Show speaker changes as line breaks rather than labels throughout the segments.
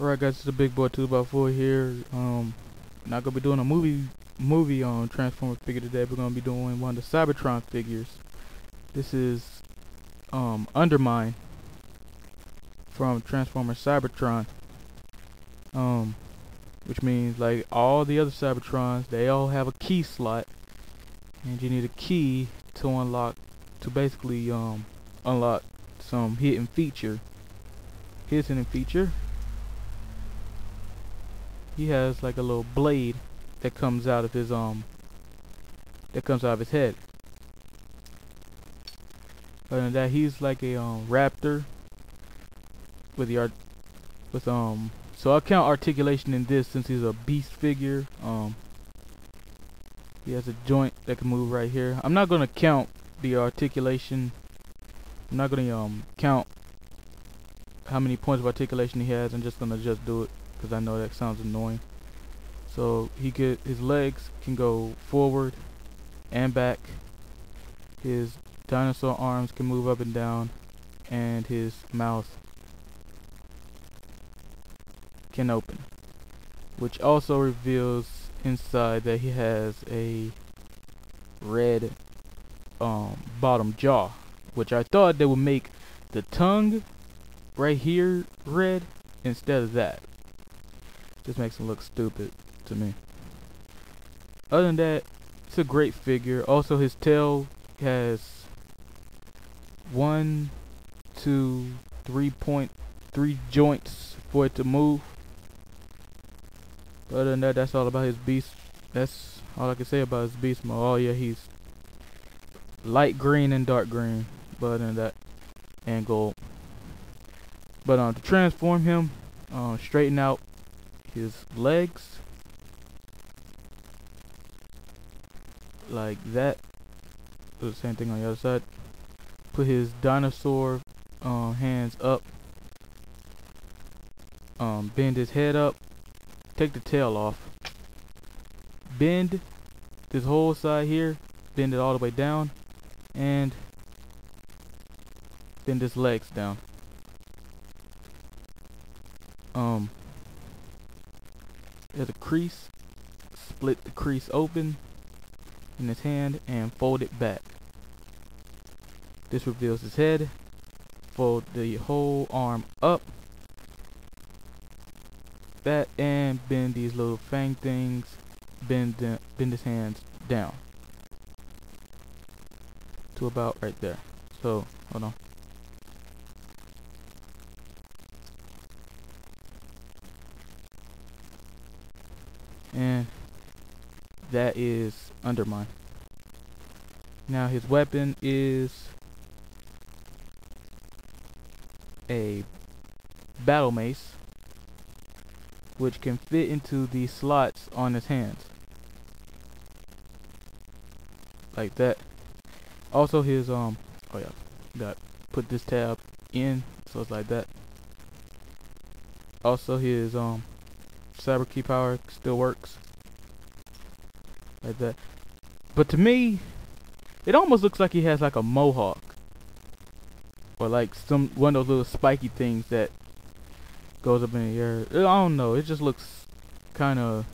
Alright guys, it's the big boy two by four here. Um not gonna be doing a movie movie on Transformer figure today. We're gonna be doing one of the Cybertron figures. This is um Undermine from Transformer Cybertron. Um which means like all the other Cybertrons, they all have a key slot. And you need a key to unlock to basically um unlock some hidden feature. His hidden feature he has like a little blade that comes out of his um that comes out of his head. Other than that, he's like a um raptor with the art with um. So I count articulation in this since he's a beast figure. Um, he has a joint that can move right here. I'm not gonna count the articulation. I'm not gonna um count how many points of articulation he has. I'm just gonna just do it because I know that sounds annoying. So he could his legs can go forward and back. His dinosaur arms can move up and down, and his mouth can open, which also reveals inside that he has a red um, bottom jaw, which I thought they would make the tongue right here red instead of that. Just makes him look stupid to me. Other than that, it's a great figure. Also, his tail has one, two, three point, three joints for it to move. But other than that, that's all about his beast. That's all I can say about his beast mode. Oh yeah, he's light green and dark green. But other than that, and gold. But um, to transform him, uh, straighten out his legs like that. Do the same thing on the other side. Put his dinosaur uh, hands up. Um, bend his head up. Take the tail off. Bend this whole side here. Bend it all the way down. And bend his legs down. Um there's a crease. Split the crease open in his hand and fold it back. This reveals his head. Fold the whole arm up. That and bend these little fang things. Bend the, bend his hands down to about right there. So hold on. and that is undermine now his weapon is a battle mace which can fit into the slots on his hands. Like that. Also his um oh yeah got put this tab in so it's like that. Also his um cyber key power still works like that. But to me it almost looks like he has like a mohawk. Or like some one of those little spiky things that goes up in the air. I don't know. It just looks kind of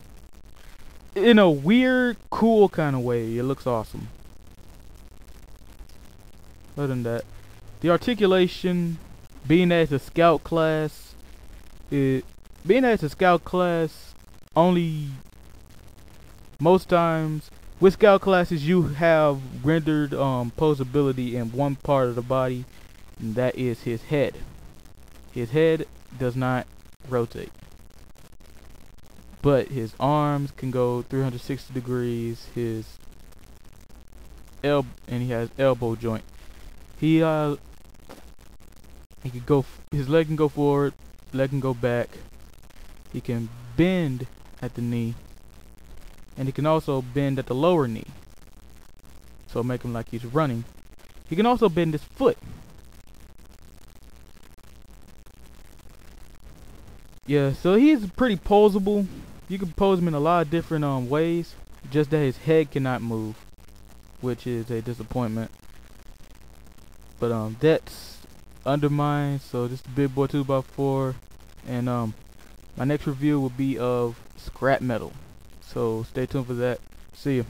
in a weird cool kind of way it looks awesome. Other than that the articulation being as a scout class it being that it's a scout class, only most times with scout classes you have rendered um posability in one part of the body, and that is his head. His head does not rotate. But his arms can go 360 degrees, his elbow and he has elbow joint. He uh he can go his leg can go forward, leg can go back, he can bend at the knee. And he can also bend at the lower knee. So make him like he's running. He can also bend his foot. Yeah, so he's pretty posable. You can pose him in a lot of different um ways. Just that his head cannot move. Which is a disappointment. But um that's undermined. So this is big boy two by four. And um my next review will be of scrap metal. So stay tuned for that. See you.